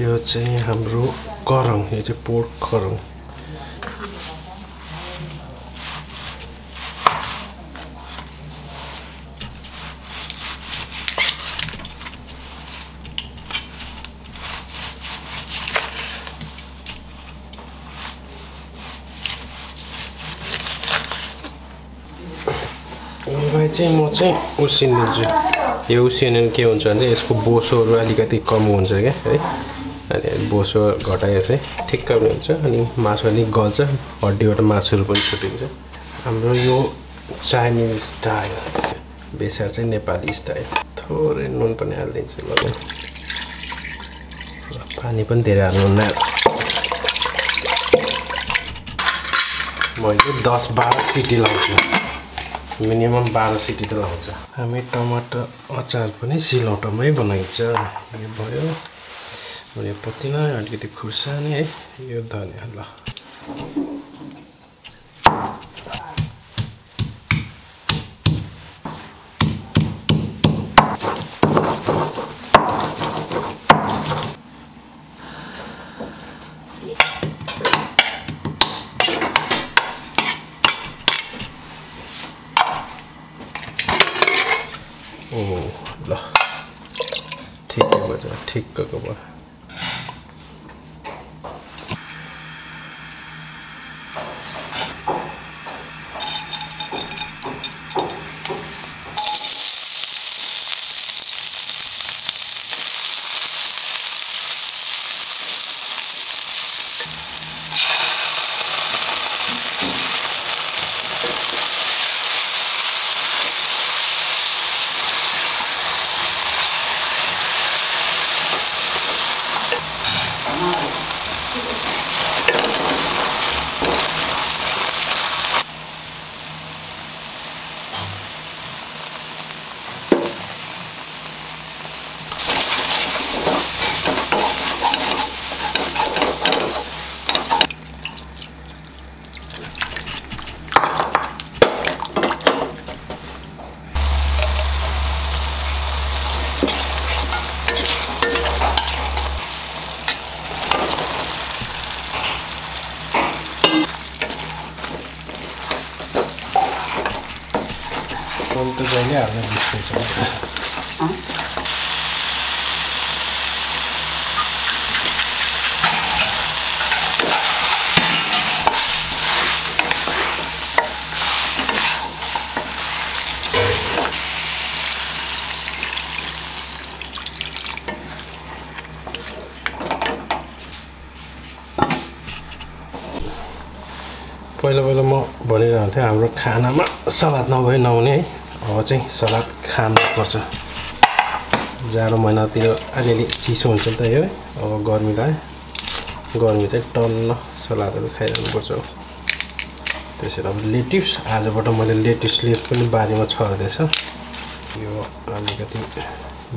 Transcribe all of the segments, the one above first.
यो चाहिँ हाम्रो करङ यो चाहिँ पोर्क करङ यसलाई चाहिँ म चाहिँ उसिनिदिन्छु यो उसिने भने के हुन्छ भने चाहिँ यसको बोसोहरू अलिकति कम हुन्छ क्या है? अनि बोसो घटायो चाहिँ ठिक्क पनि हुन्छ अनि मासु अलिक गल्छ हड्डीबाट मासुहरू पनि छुटिन्छ। हाम्रो यो चाइनिज स्टाइल बेसार चाहिँ नेपाली स्टाइल। थोरै नुन पनि हालिदिन्छु ल पानी पनि धेरै हाल्नुहुन्न मैले दस बाह्र सिटी लाउँछु मिनिमम बाह्र सिटी त लाउँछ हामी टमाटर अचार पनि सिलौटोमै बनाइन्छ। यो भयो। यो पतिना अलिकति खुर्सानी है यो धनियाँ ल ओ ल ठिकै भयो ठिक्कको भयो नुन त जहिले हाल्न बिर्सिन्छ पहिला पहिला म भनिरहन्थेँ हाम्रो खानामा सलाद नभए नहुने। है अब चाहिँ सलाद खानुपर्छ जाडो महिनातिर अलिअलि चिसो हुन्छ नि त यो। अब गर्मीलाई गर्मी चाहिँ टन्न सलादहरू खाइरहनुपर्छ त्यसरी अब लेटिभ्स आजबाट मैले लेटिभ्स लिफ पनि बारीमा छर्दैछ। यो अलिकति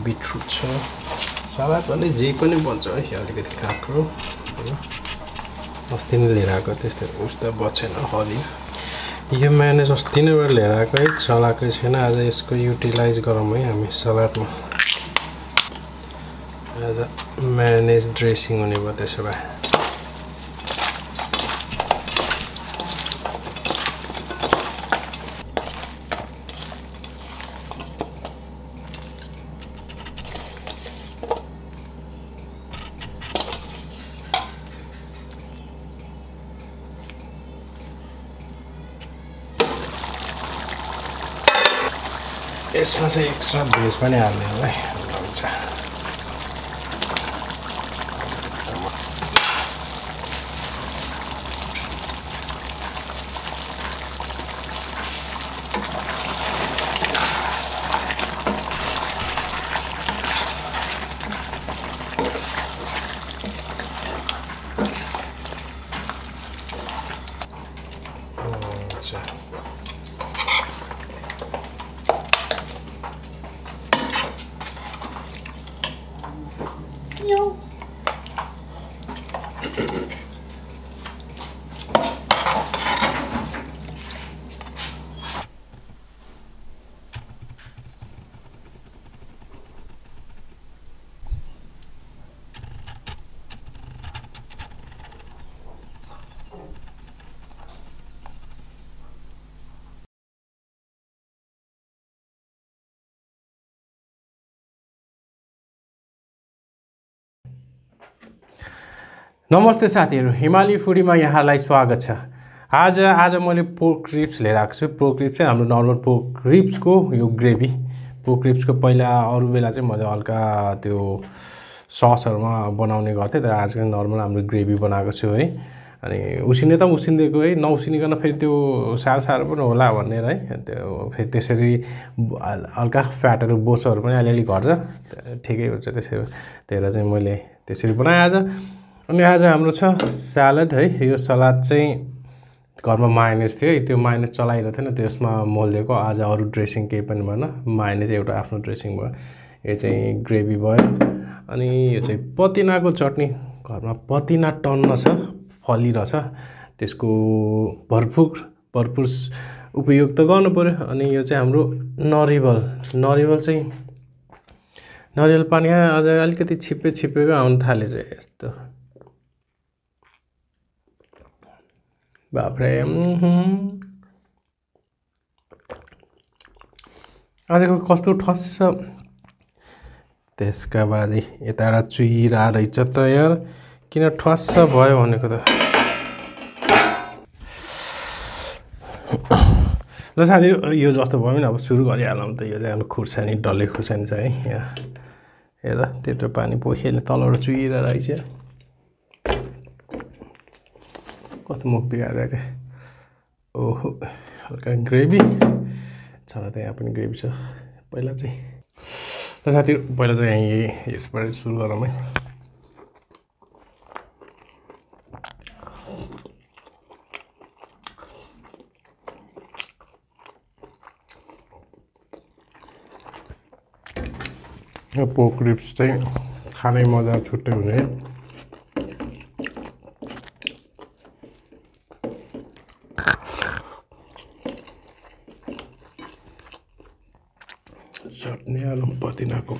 बिटरुट छ। सलाद भने जे पनि बन्छ है अलिकति काँक्रो। अस्ति नै लिएर आएको त्यस्तै उस्तो बचेन हरियो। यो म्यानेज अस्ति नैबाट लिएर आएको है। चलाएकै छैन। आज यसको युटिलाइज गरौँ है हामी सलादमा। आज म्यानेज ड्रेसिङ हुने भयो त्यसो भए। एक्स्ट्रा भेज पनि हाल्ने हो नमस्ते साथीहरू हिमाली फुडीमा यहाँलाई स्वागत छ। आज आज मैले पोर्क रिप्स लिएर आएको छु। पोर्क रिप्स चाहिँ हाम्रो नर्मल पोर्क रिप्सको यो ग्रेभी। पोर्क रिप्सको पहिला अरू बेला चाहिँ मैले हल्का त्यो ससहरूमा बनाउने गर्थेँ तर आज नर्मल हाम्रो ग्रेभी बनाएको छु है। अनि उसिने त उसिनिदिएको है नउसिनिकन फेरि त्यो साह्रो साह्रो पनि होला भनेर है। त्यो फेरि त्यसरी हल्का फ्याटहरू बोसोहरू पनि अलिअलि घट्छ। ठिकै हुन्छ त्यसरी। त्यही चाहिँ मैले त्यसरी बनाएँ आज। अनि आज हाम्रो छ स्यालेड है। यो सलाद चाहिँ घरमा माइनेस थियो। त्यो माइनेस चलाइरहेको थिएन। त्यसमा मोलिदिएको आज अरू ड्रेसिङ केही पनि भएन। माइनेस एउटा आफ्नो ड्रेसिङ भयो। यो चाहिँ ग्रेभी भयो। अनि यो चाहिँ पतिनाको चटनी। घरमा पतिना टन्न छ फलिरहेछ त्यसको भरपुर भरपुर उपयोग त पऱ्यो अनि यो चाहिँ हाम्रो नरिवल। नरिवल चाहिँ नरिवल पानी अझ अलिकति छिप्पे छिप्पेको आउनु थाले चाहिँ यस्तो। बाफ्रे आजको कस्तो ठस त्यसका बाद यता चुइरा रहेछ त यार। किन ठस्स भयो भनेको त? ल साथी यो जस्तो भयो भने अब सुरु गरिहालौँ त। यो चाहिँ हाम्रो खुर्सानी डल्ले खुर्सानी छ है यहाँ। हेर त्यत्रो पानी पोखिएले तलबाट चुइरा रहेछ। कस्तो ओहो हल्का ग्रेभी छ त यहाँ पनि ग्रेभी छ पहिला चाहिँ र साथी पहिला चाहिँ यहीँ यसबाट सुरु गरौँ है पोक रिप्स खानै मज़ा छुट्टै हुने हालौँ पदिनाको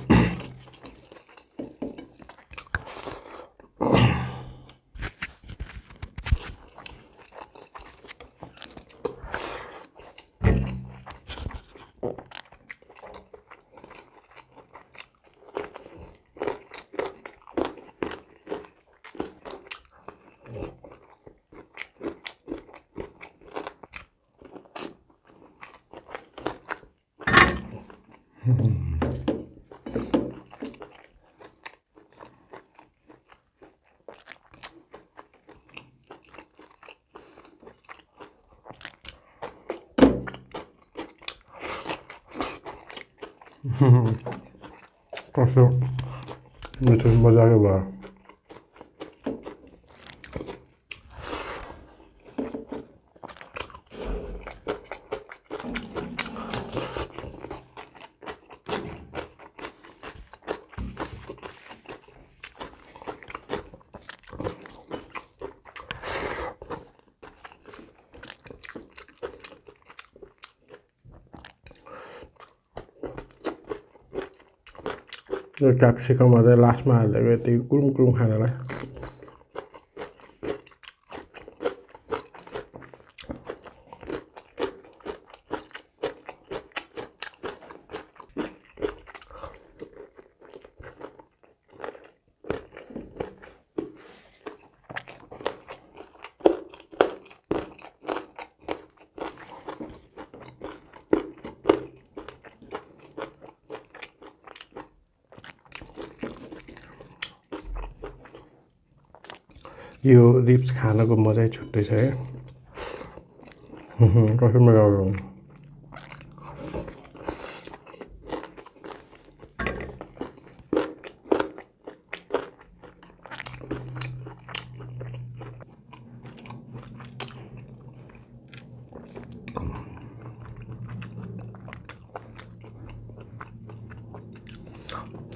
कस्तो मिठो मजाको भयो यो क्याप्सिकमहरू लास्टमा हालिदिएको यति कुरुम कुरुम खानालाई यो रिप्स खानको मजै छुट्टै छ है कसरी मजा आउँछ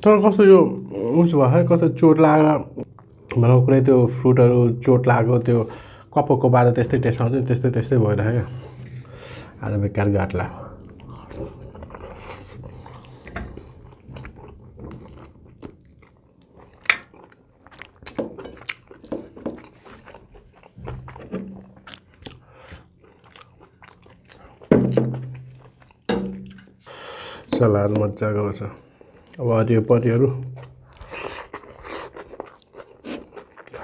तर कस्तो यो उसो भयो है कस्तो चोट लागेर भनौँ कुनै त्यो फ्रुटहरू चोट लागेको त्यो कपको बाटो त्यस्तै टेस्ट आउँछ त्यस्तै त्यस्तै भइरहेको आज बेकार गाट्ला सलाद मजाको छ अब हरियो परियोहरू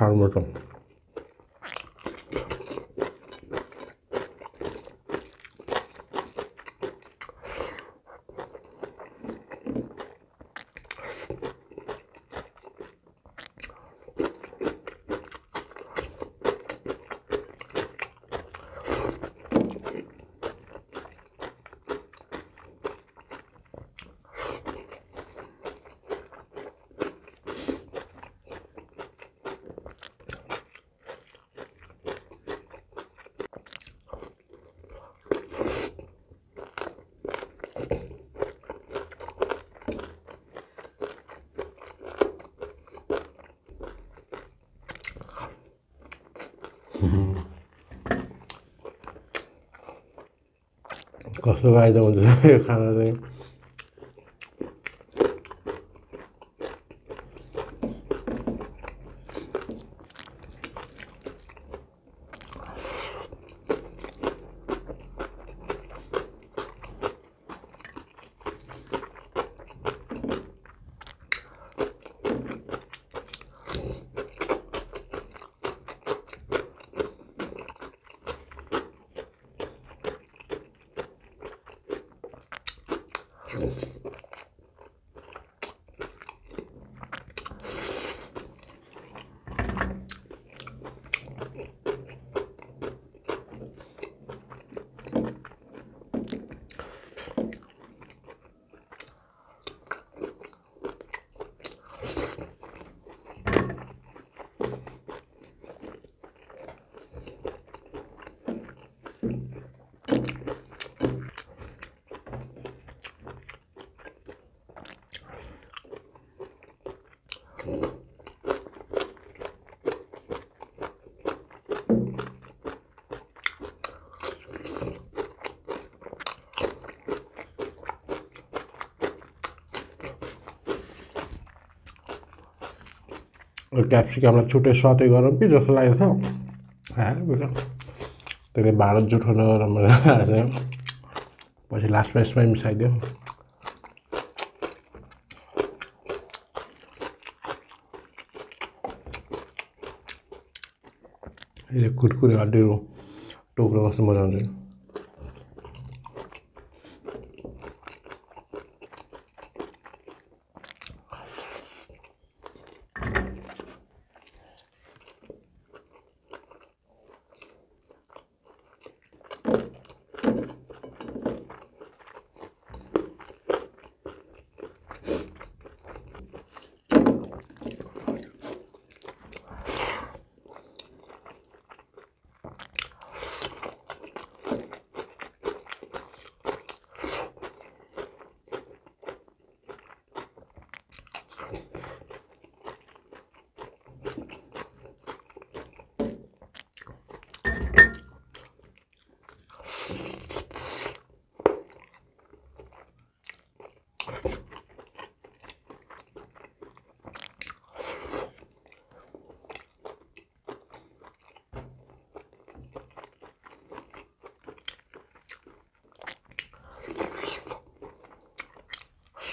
啥时候走。खानुपर्छ कस्तो फाइदा हुन्छ यो खाना चाहिँ क्याप्सिकमलाई छुट्टै सटे गरौँ कि जस्तो लागेको थियो त्यसले भाँडा जुठो नगरौँ भनेर पछि लास्टमा यसमै मिसाइदियो यो कुरकुरे हड्डीहरू टोक्रो कस्तो मजा आउँछ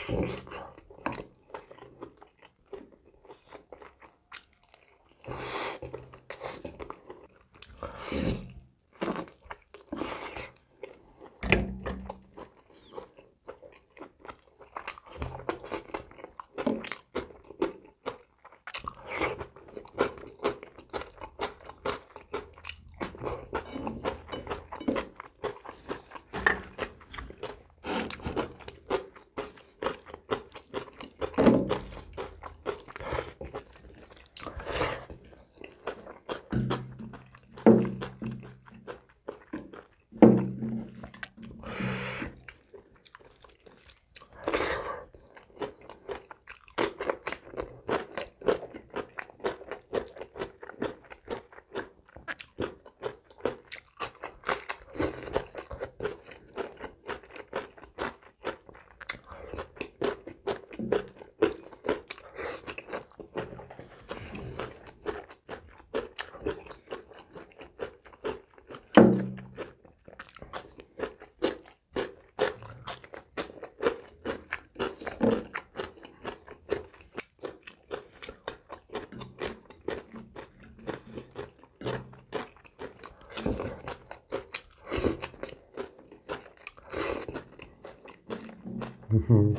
Oh, Mm-hmm.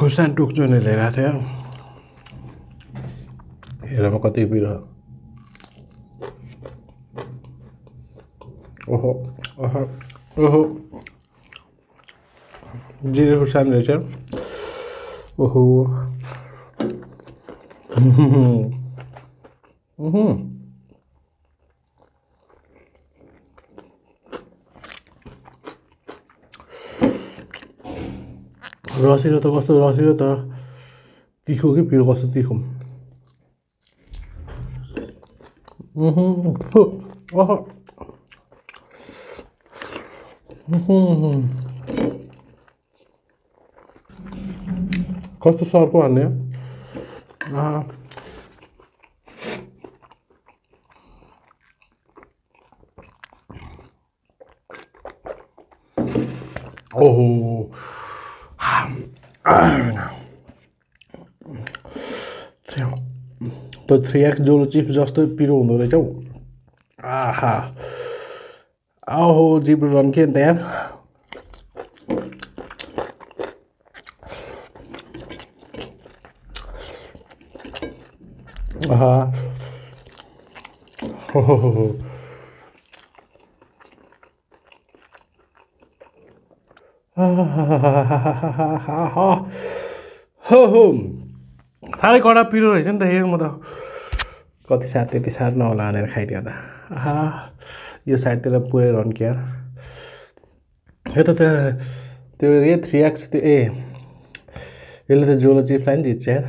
खुर्सानी टुक्चुने लिएर थियो हेर म कति पिरो ओहो ओहो ओहो। जिरे खुर्सानी रहेछ। ओहो। रसिलो त कस्तो रसिलो त तिखो कि पिरो कस्तो तिखो उहुँ, फु, अह। उहुँ। कस्तो सर्को हान्ने आहा। ओहो त्यो थ्री एक्स जोलो चिप्स जस्तो पिरो हुँदो रहेछ हौ आहा आहो जिब्रो रन्के नि त यार आहा हो हो साह्रै कडा पिरो रहेछ नि त हे म त। कति साथ त्यति साह्रो नहोला भनेर खाइदियो त। आहा यो साइडतिर पुरै रन्क्या। यो त त्यो ए थ्री एक्स त्यो ए यसले त जोलो चिप्सलाई नि जित्छ यार।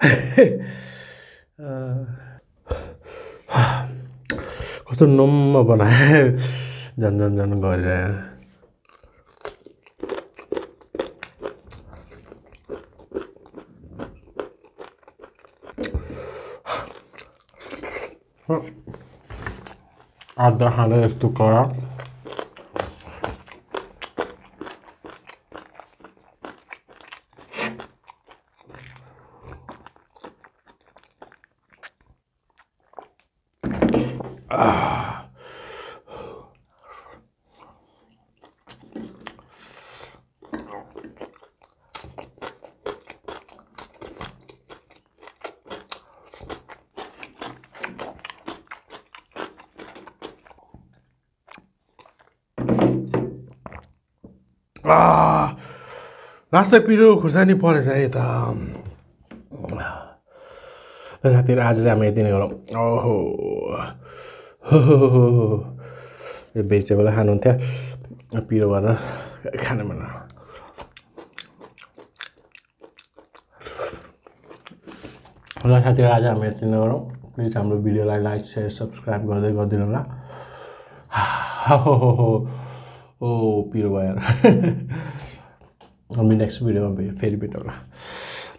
कस्तो नम्म बनायो। 잔잔잔 거래. 아들 하나 있을 거야. लास्टै पिरो खुर्सानी परेछ है त साथीहरू आज चाहिँ हामी यति नै गरौँ। ओहो। यो भेजिटेबल खानुहुन्थ्यो। पिरो गरेर खानु मन ल साथीहरू आज हामी यति नै गरौँ। प्लिज हाम्रो भिडियोलाई लाइक सेयर सब्सक्राइब गर्दै गरिदिनु होला। हो हो हो ओ पिरो भयो हामी नेक्स्ट भिडियोमा फेरि भेटौँला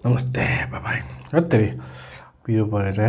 नमस्ते बाई हत्तेरी पिरो परेर